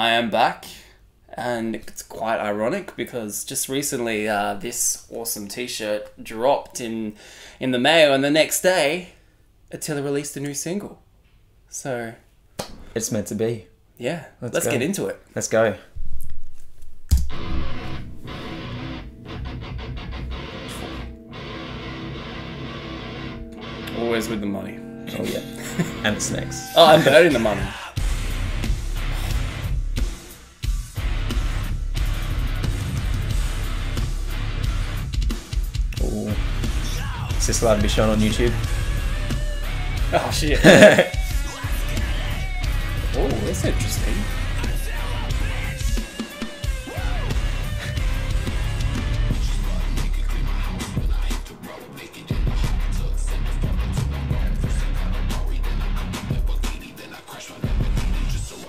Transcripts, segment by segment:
I am back, and it's quite ironic because just recently uh, this awesome T-shirt dropped in in the mail, and the next day, Attila released a new single. So It's meant to be. yeah, Let's let's, get into it. Let's go. Always with the money. Oh yeah. and the snakes. Oh, I'm burning the money. Is this allowed to be shown on YouTube? Oh shit. oh, that's interesting.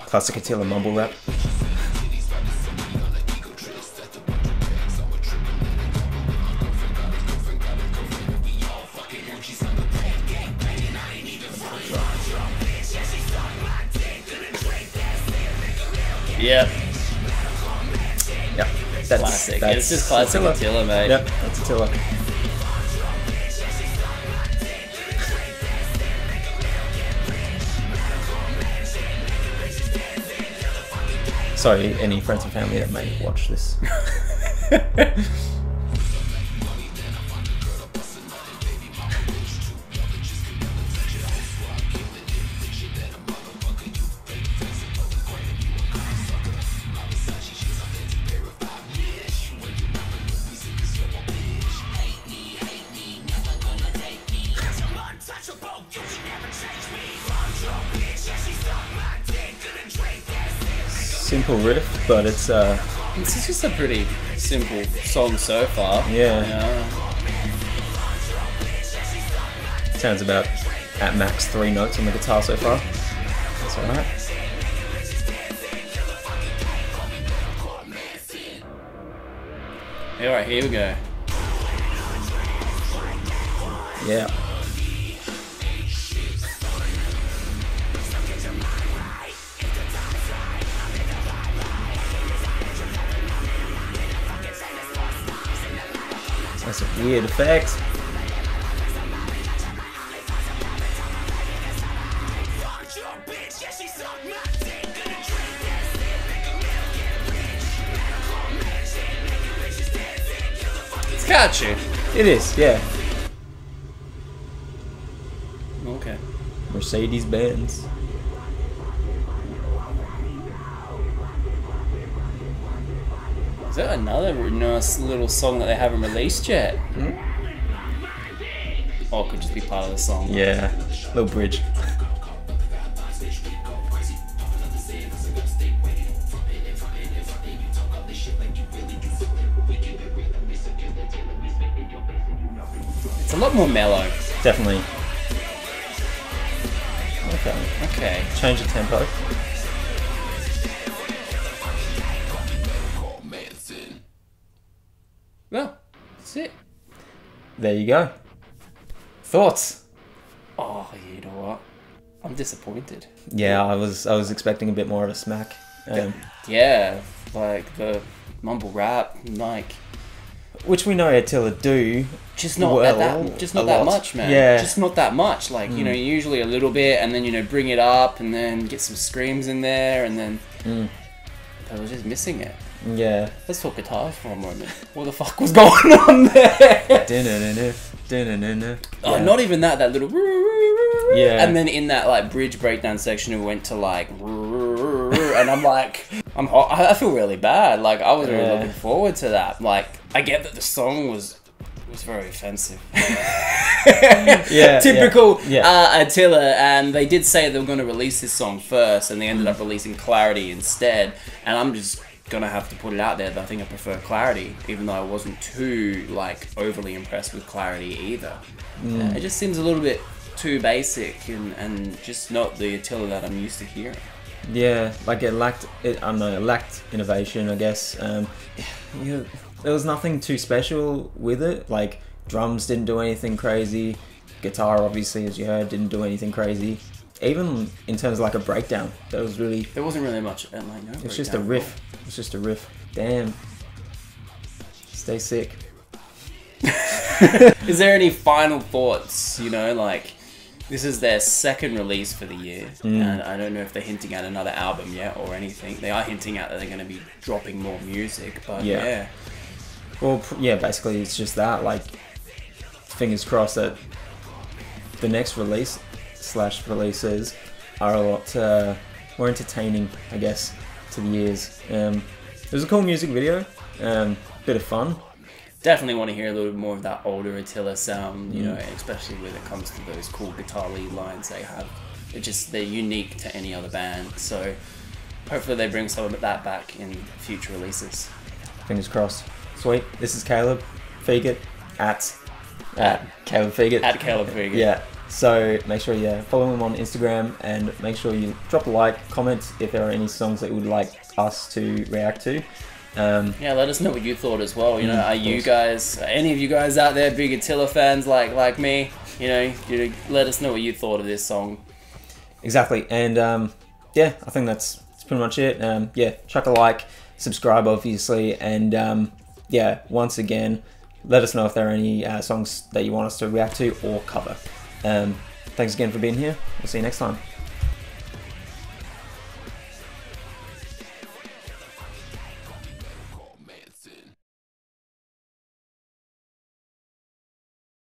Classic Attila mumble rap. Yep. Yep. That's Classic. That's it's just classic Attila. Attila, mate. Yep, that's Attila. Sorry, any friends and family that may watch this. Simple riff, but it's uh This is just a pretty simple song so far. Yeah. Yeah. sounds about at max three notes on the guitar so far. That's alright. All right, here we go. Yeah. Weird effect. It's catchy. It is, yeah. Okay. Mercedes Benz. Is that another nice little song that they haven't released yet? Or it could just be part of the song. Yeah. Little bridge. It's a lot more mellow. Definitely. Okay. Okay. Change the tempo. That's it. There you go. Thoughts? Oh, you know what? I'm disappointed. Yeah, I was I was expecting a bit more of a smack. Um, Yeah, like the mumble rap, like which we know Attila do. just not Well, that, just not that lot. much, man. Yeah. just not that much. Like you know, usually a little bit, and then you know, bring it up, and then get some screams in there, and then Mm. I was just missing it. Yeah. Let's talk guitars for a moment. What the fuck was going on there? Oh, not even that. That little. Yeah. And then in that like bridge breakdown section, it went to like, and I'm like, I'm hot. I I feel really bad. Like I was really Yeah. looking forward to that. Like I get that the song was was very offensive. Yeah, Typical yeah, yeah. Uh, Attila, and they did say they were going to release this song first, and they ended up releasing Clarity instead. And I'm just gonna have to put it out there that I think I prefer Clarity, even though I wasn't too like overly impressed with Clarity either. Mm. Uh, it just seems a little bit too basic and, and just not the Attila that I'm used to hearing. Yeah, like it lacked. It, I don't know. It lacked innovation, I guess. Um, yeah, there was nothing too special with it. Like drums didn't do anything crazy. Guitar, obviously, as you heard, didn't do anything crazy. even in terms of like a breakdown, that was really. There wasn't really much. uh, Like, no It's just a riff. It's just a riff. Damn. Stay sick. Is there any final thoughts? You know, like this is their second release for the year, Mm. and I don't know if they're hinting at another album yet or anything. They are hinting at that they're going to be dropping more music, but Yeah. yeah, Well, yeah, basically it's just that. Like, fingers crossed that the next release slash releases are a lot uh, more entertaining, I guess, to the ears. Um, it was a cool music video, um, bit of fun. definitely want to hear a little bit more of that older Attila sound. You Mm. know, especially when it comes to those cool guitar lead lines they have. They're just they're unique to any other band. So hopefully they bring some of that back in future releases. Fingers crossed. Sweet. This is Caleb Fiegert at at Caleb Fiegert. At Caleb Vega. Yeah. So make sure you follow him on Instagram and make sure you drop a like, comment if there are any songs that you would like us to react to. Um, Yeah, let us know what you thought as well. You know, Mm, are you guys, are any of you guys out there, big Attila fans like like me? You know, you let us know what you thought of this song. exactly. And um, yeah, I think that's, that's pretty much it. Um, yeah, chuck a like, subscribe, obviously. And um, yeah, once again, let us know if there are any uh, songs that you want us to react to or cover. Um, thanks again for being here. We'll see you next time.